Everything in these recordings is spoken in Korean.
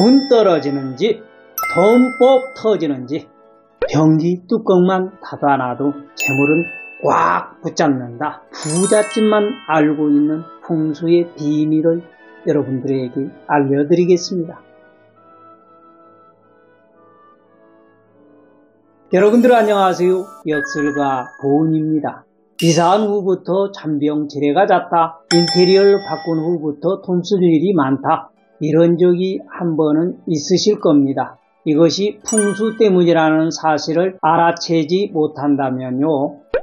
운 떨어지는지 덤뻑 터지는지 변기 뚜껑만 닫아놔도 재물은 꽉 붙잡는다. 부잣집만 알고 있는 풍수의 비밀을 여러분들에게 알려드리겠습니다. 여러분들 안녕하세요. 역술가 보은입니다. 이사한 후부터 잔병 지뢰가 잦다. 인테리어를 바꾼 후부터 돈쓸 일이 많다. 이런 적이 한 번은 있으실 겁니다. 이것이 풍수 때문이라는 사실을 알아채지 못한다면요.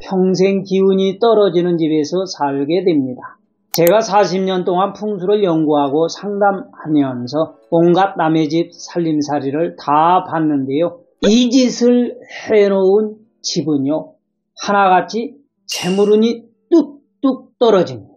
평생 기운이 떨어지는 집에서 살게 됩니다. 제가 40년 동안 풍수를 연구하고 상담하면서 온갖 남의 집 살림살이를 다 봤는데요. 이 짓을 해놓은 집은요. 하나같이 재물운이 뚝뚝 떨어집니다.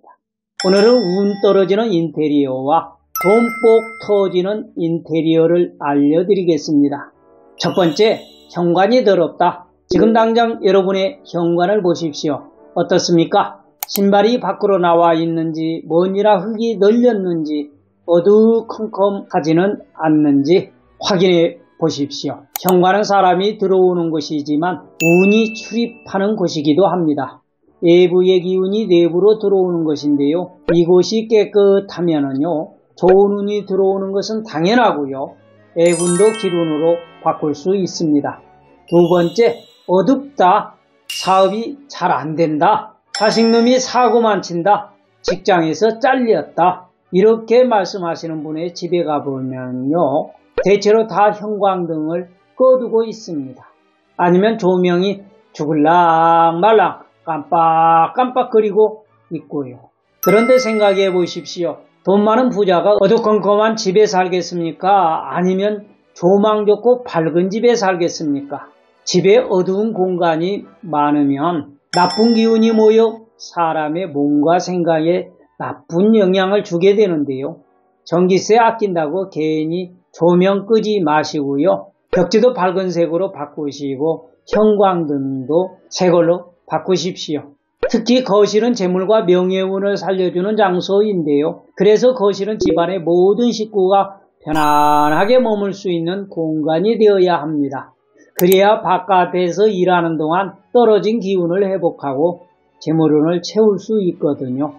오늘은 운 떨어지는 인테리어와 돈복 터지는 인테리어를 알려드리겠습니다. 첫 번째, 현관이 더럽다. 지금 당장 여러분의 현관을 보십시오. 어떻습니까? 신발이 밖으로 나와 있는지, 뭐니라 흙이 널렸는지, 어두컴컴하지는 않는지 확인해 보십시오. 현관은 사람이 들어오는 곳이지만 운이 출입하는 곳이기도 합니다. 외부의 기운이 내부로 들어오는 것인데요. 이곳이 깨끗하면은요. 좋은 운이 들어오는 것은 당연하고요. 애군도 기운으로 바꿀 수 있습니다. 두 번째, 어둡다. 사업이 잘 안 된다. 자식놈이 사고만 친다. 직장에서 잘렸다. 이렇게 말씀하시는 분의 집에 가보면요. 대체로 다 형광등을 꺼두고 있습니다. 아니면 조명이 죽을랑 말랑 깜빡깜빡거리고 있고요. 그런데 생각해 보십시오. 돈 많은 부자가 어두컴컴한 집에 살겠습니까? 아니면 조망 좋고 밝은 집에 살겠습니까? 집에 어두운 공간이 많으면 나쁜 기운이 모여 사람의 몸과 생각에 나쁜 영향을 주게 되는데요. 전기세 아낀다고 괜히 조명 끄지 마시고요. 벽지도 밝은 색으로 바꾸시고 형광등도 새 걸로 바꾸십시오. 특히 거실은 재물과 명예운을 살려주는 장소인데요. 그래서 거실은 집안의 모든 식구가 편안하게 머물 수 있는 공간이 되어야 합니다. 그래야 바깥에서 일하는 동안 떨어진 기운을 회복하고 재물운을 채울 수 있거든요.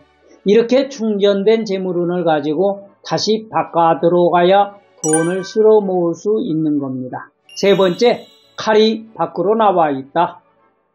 이렇게 충전된 재물운을 가지고 다시 바깥으로 가야 돈을 쓸어 모을 수 있는 겁니다. 세 번째, 칼이 밖으로 나와 있다.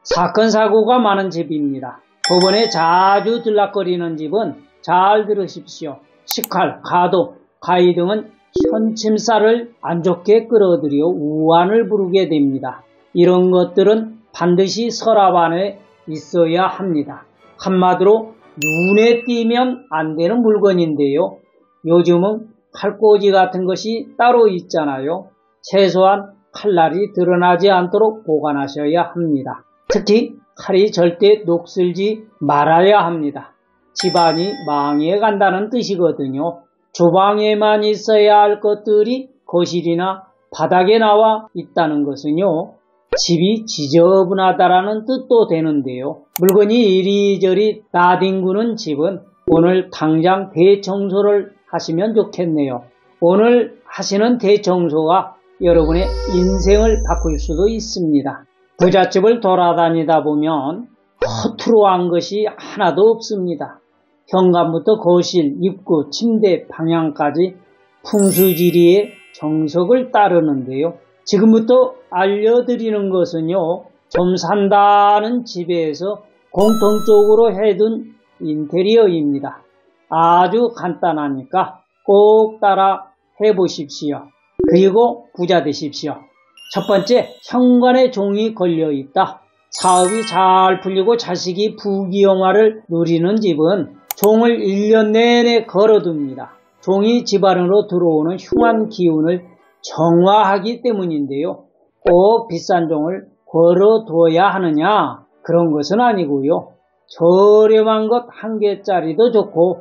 사건 사고가 많은 집입니다. 법원에 자주 들락거리는 집은 잘 들으십시오. 식칼, 가도, 가위 등은 현침살을 안 좋게 끌어들여 우환을 부르게 됩니다. 이런 것들은 반드시 서랍 안에 있어야 합니다. 한마디로 눈에 띄면 안 되는 물건인데요. 요즘은 칼꽂이 같은 것이 따로 있잖아요. 최소한 칼날이 드러나지 않도록 보관하셔야 합니다. 특히 칼이 절대 녹슬지 말아야 합니다. 집안이 망해 간다는 뜻이거든요. 주방에만 있어야 할 것들이 거실이나 바닥에 나와 있다는 것은요. 집이 지저분하다라는 뜻도 되는데요. 물건이 이리저리 나뒹구는 집은 오늘 당장 대청소를 하시면 좋겠네요. 오늘 하시는 대청소가 여러분의 인생을 바꿀 수도 있습니다. 부잣집을 돌아다니다 보면 허투루 한 것이 하나도 없습니다. 현관부터 거실, 입구, 침대, 방향까지 풍수지리의 정석을 따르는데요. 지금부터 알려드리는 것은요. 좀 산다는 집에서 공통적으로 해둔 인테리어입니다. 아주 간단하니까 꼭 따라 해보십시오. 그리고 부자 되십시오. 첫 번째, 현관에 종이 걸려 있다. 사업이 잘 풀리고 자식이 부귀영화를 누리는 집은 종을 1년 내내 걸어둡니다. 종이 집안으로 들어오는 흉한 기운을 정화하기 때문인데요. 꼭 비싼 종을 걸어둬야 하느냐? 그런 것은 아니고요. 저렴한 것 한 개짜리도 좋고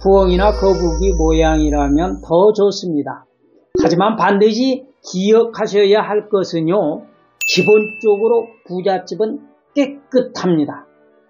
부엉이나 거북이 모양이라면 더 좋습니다. 하지만 반드시 기억하셔야 할 것은요. 기본적으로 부잣집은 깨끗합니다.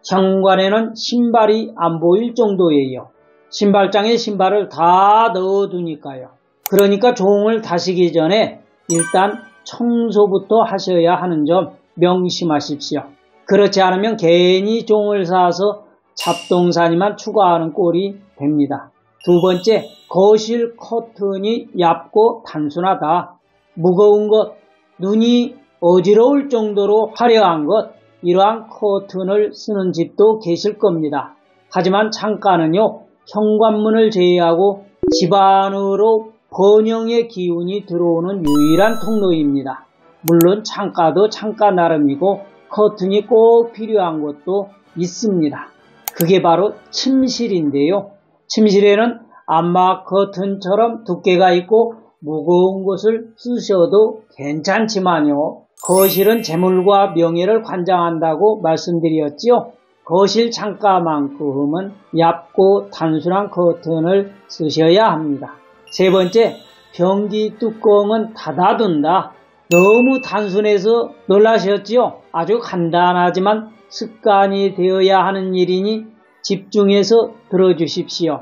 현관에는 신발이 안 보일 정도예요. 신발장에 신발을 다 넣어두니까요. 그러니까 종을 다시기 전에 일단 청소부터 하셔야 하는 점 명심하십시오. 그렇지 않으면 괜히 종을 사서 잡동사니만 추가하는 꼴이 됩니다. 두 번째, 거실 커튼이 얇고 단순하다. 무거운 것, 눈이 어지러울 정도로 화려한 것, 이러한 커튼을 쓰는 집도 계실 겁니다. 하지만 창가는요, 현관문을 제외하고 집 안으로 번영의 기운이 들어오는 유일한 통로입니다. 물론 창가도 창가 나름이고 커튼이 꼭 필요한 것도 있습니다. 그게 바로 침실인데요. 침실에는 안마 커튼처럼 두께가 있고 무거운 것을 쓰셔도 괜찮지만요. 거실은 재물과 명예를 관장한다고 말씀드렸지요. 거실 창가만큼은 얇고 단순한 커튼을 쓰셔야 합니다. 세 번째, 변기 뚜껑은 닫아둔다. 너무 단순해서 놀라셨지요? 아주 간단하지만 습관이 되어야 하는 일이니 집중해서 들어주십시오.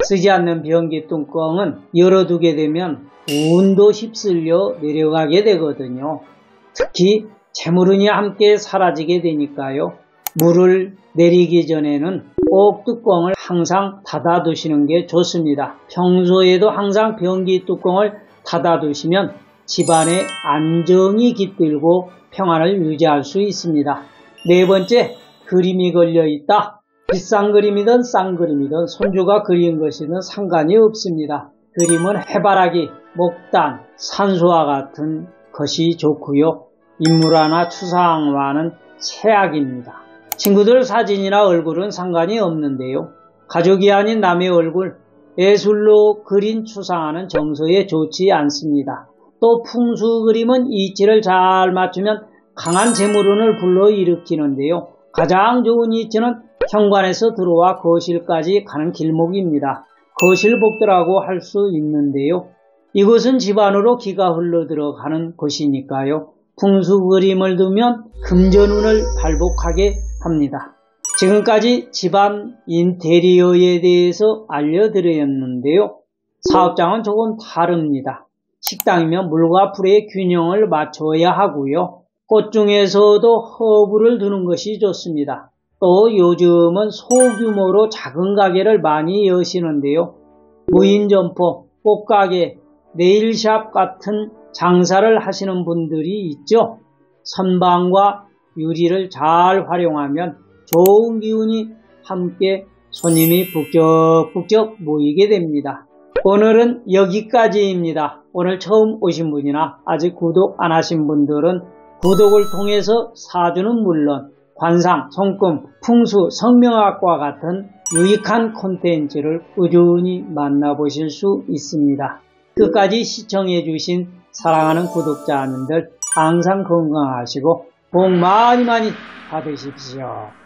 쓰지 않는 변기 뚜껑은 열어두게 되면 운도 휩쓸려 내려가게 되거든요. 특히 재물운이 함께 사라지게 되니까요. 물을 내리기 전에는 꼭 뚜껑을 항상 닫아두시는 게 좋습니다. 평소에도 항상 변기 뚜껑을 닫아두시면 집안에 안정이 깃들고 평안을 유지할 수 있습니다. 네 번째, 그림이 걸려 있다. 비싼 그림이든 싼 그림이든 손주가 그린 것이든 상관이 없습니다. 그림은 해바라기, 목단, 산소와 같은 것이 좋고요. 인물 하나 추상화는 최악입니다. 친구들 사진이나 얼굴은 상관이 없는데요. 가족이 아닌 남의 얼굴, 예술로 그린 추상화는 정서에 좋지 않습니다. 또 풍수 그림은 이치를 잘 맞추면 강한 재물운을 불러일으키는데요. 가장 좋은 이치는 현관에서 들어와 거실까지 가는 길목입니다. 거실 복도라고 할 수 있는데요. 이곳은 집 안으로 기가 흘러 들어가는 곳이니까요. 풍수 그림을 두면 금전운을 발복하게 합니다. 지금까지 집안 인테리어에 대해서 알려드렸는데요. 사업장은 조금 다릅니다. 식당이면 물과 불의 균형을 맞춰야 하고요. 꽃 중에서도 허브를 두는 것이 좋습니다. 또 요즘은 소규모로 작은 가게를 많이 여시는데요. 무인 점포, 꽃가게, 네일샵 같은 장사를 하시는 분들이 있죠. 선방과 유리를 잘 활용하면 좋은 기운이 함께 손님이 북적북적 모이게 됩니다. 오늘은 여기까지입니다. 오늘 처음 오신 분이나 아직 구독 안 하신 분들은 구독을 통해서 사주는 물론 관상, 손금, 풍수, 성명학과 같은 유익한 콘텐츠를 꾸준히 만나보실 수 있습니다. 끝까지 시청해주신 사랑하는 구독자님들 항상 건강하시고 복 많이 많이 받으십시오.